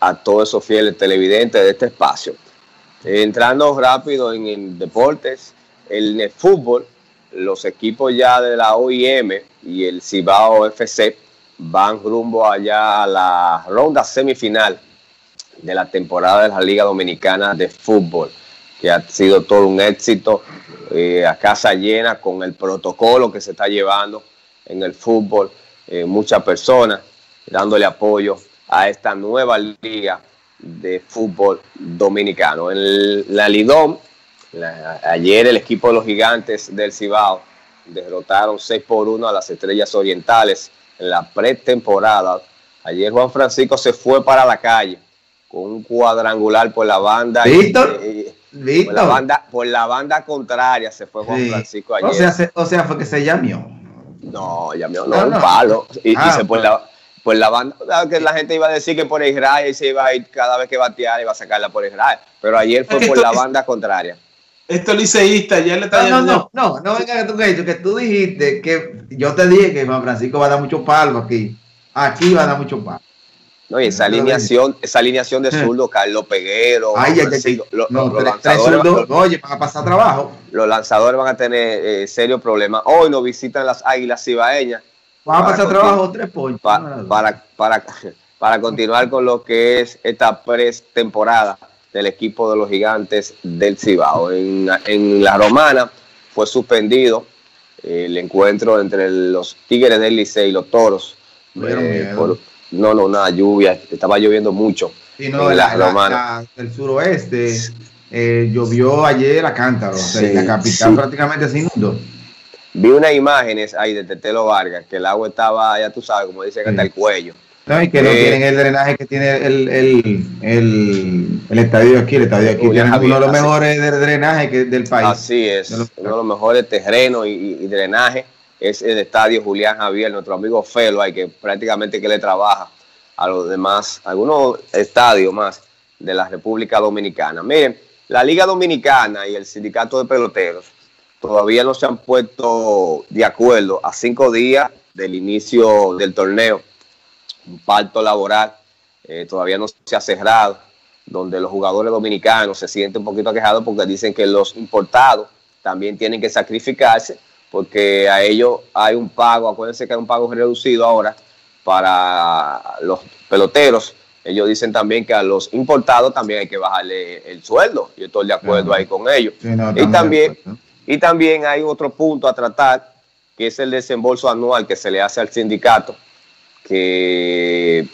a todos esos fieles televidentes de este espacio. entrando rápido en, deportes, en el fútbol, los equipos ya de la OIM y el Cibao FC van rumbo allá a la ronda semifinal de la temporada de la Liga Dominicana de Fútbol, que ha sido todo un éxito eh, a casa llena con el protocolo que se está llevando en el fútbol, eh, muchas personas dándole apoyo a esta nueva liga de fútbol dominicano. En la Lidom, ayer el equipo de los gigantes del Cibao derrotaron 6 por 1 a las Estrellas Orientales en la pretemporada. Ayer Juan Francisco se fue para la calle con un cuadrangular por la banda. ¿Víctor? Por la banda, por la banda contraria se fue Juan Francisco ayer. O sea, fue que se llamó. No, llamó, no, un palo. Y, ah, se pues la, por la banda, que la gente iba a decir que por Israel se iba a ir cada vez que bateara iba a sacarla por Israel. Pero ayer fue por la banda contraria. Esto liceísta, ya le está no, no, no, no, venga que tú, que tú dijiste que yo te dije que Juan Francisco va a dar mucho palo aquí. Aquí va a dar mucho palo. No, y esa alineación, esa alineación de zurdo, Carlos Peguero, ay, ay, los, lanzadores, oye, van a pasar trabajo. Los lanzadores van a tener eh, serios problemas. Hoy nos visitan las águilas cibaeñas. Van a pasar trabajo tres puntos. para, para, para continuar con lo que es esta pretemporada del equipo de los gigantes del Cibao. En, en la romana fue suspendido el encuentro entre los Tigres del Licey y los Toros. Eh, no, no, nada, lluvia, estaba lloviendo mucho. Sí, no, en la, romana. del suroeste eh, llovió ayer a Cántaro, la capital prácticamente sin inundó. Vi unas imágenes ahí de Tetelo Vargas, que el agua estaba, ya tú sabes, como dicen, hasta el cuello. No, y que no eh, tienen el drenaje que tiene el, el, el, el estadio aquí. El estadio aquí tiene uno de los mejores drenajes del país. Así es, uno de los mejores terrenos y, y, drenaje es el estadio Julián Javier, nuestro amigo Felo, hay que prácticamente que le trabaja a los demás, algunos estadios más de la República Dominicana. Miren, la Liga Dominicana y el Sindicato de Peloteros todavía no se han puesto de acuerdo a cinco días del inicio del torneo un pacto laboral, eh, todavía no se ha cerrado, donde los jugadores dominicanos se sienten un poquito aquejados porque dicen que los importados también tienen que sacrificarse porque a ellos hay un pago, acuérdense que hay un pago reducido ahora para los peloteros. Ellos dicen también que a los importados también hay que bajarle el sueldo. Yo estoy de acuerdo ahí con ellos. y, también, y también hay otro punto a tratar, que es el desembolso anual que se le hace al sindicato que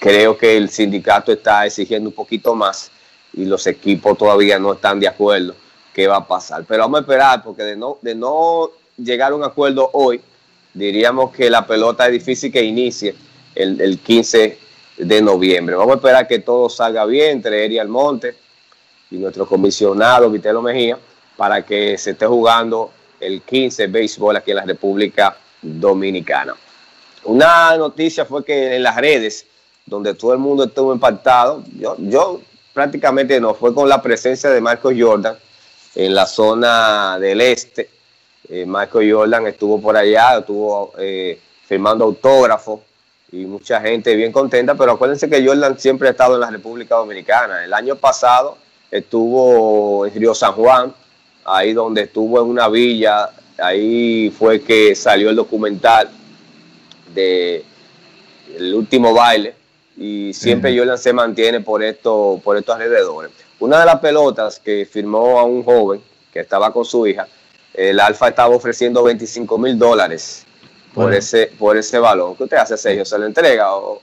creo que el sindicato está exigiendo un poquito más y los equipos todavía no están de acuerdo qué va a pasar. Pero vamos a esperar porque de no, de no llegar a un acuerdo hoy, diríamos que la pelota es difícil que inicie el, 15 de noviembre. Vamos a esperar que todo salga bien entre Eri Almonte y nuestro comisionado Vitelo Mejía para que se esté jugando el 15 béisbol aquí en la República Dominicana. Una noticia fue que en las redes, donde todo el mundo estuvo impactado, yo, prácticamente no, fue con la presencia de Marco Jordan en la zona del este. Eh, Marco Jordan estuvo por allá, estuvo eh, firmando autógrafos y mucha gente bien contenta, pero acuérdense que Jordan siempre ha estado en la República Dominicana. El año pasado estuvo en Río San Juan, ahí donde estuvo en una villa, ahí fue que salió el documental de el último baile y siempre Jordan se mantiene por esto, por estos alrededores. Una de las pelotas que firmó a un joven que estaba con su hija, el Alfa estaba ofreciendo 25 mil dólares por ese, por ese balón. ¿Qué usted hace, Sergio? ¿Se lo entrega? O...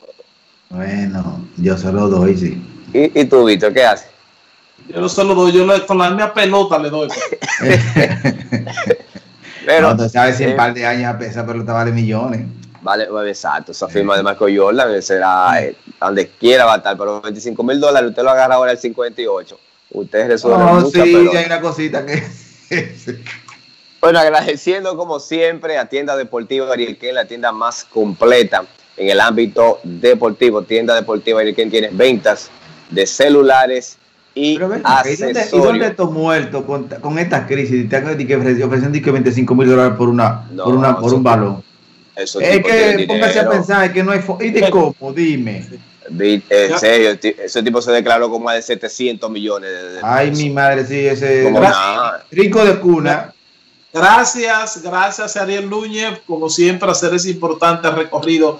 Bueno, yo se lo doy, sí. ¿Y, y tú, Víctor, qué haces? Yo no se lo doy, yo le, con la misma pelota le doy. Pero, no, sabes si en un eh, par de años esa pelota vale millones. Vale, exacto, esa firma de Marco Jordan será eh, donde quiera va a estar, pero 25 mil dólares usted lo agarra ahora el 58. Usted resuelve no, mucha sí, hay una cosita que... bueno, agradeciendo como siempre a Tienda Deportiva Ariel Ken, la tienda más completa en el ámbito deportivo. Tienda Deportiva Ariel Ken tiene ventas de celulares y ¿y, dónde, ¿Y dónde con, con, esta crisis? Te han que 25 mil dólares por, una, por, una, por un balón. Es que póngase a pensar es que no hay... ¿Y de cómo? Dime. En serio, ese tipo se declaró como más de 700 millones. De, de Ay, mi madre, sí, ese rico de cuna. Gracias, gracias Ariel Núñez, como siempre, hacer ese importante recorrido